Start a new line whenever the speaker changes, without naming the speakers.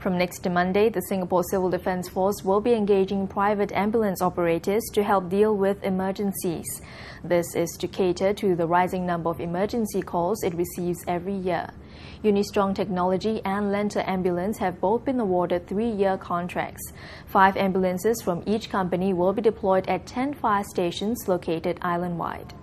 From next Monday, the Singapore Civil Defence Force will be engaging private ambulance operators to help deal with emergencies. This is to cater to the rising number of emergency calls it receives every year. Unistrong Technology and Lenter Ambulance have both been awarded three-year contracts. Five ambulances from each company will be deployed at 10 fire stations located island-wide.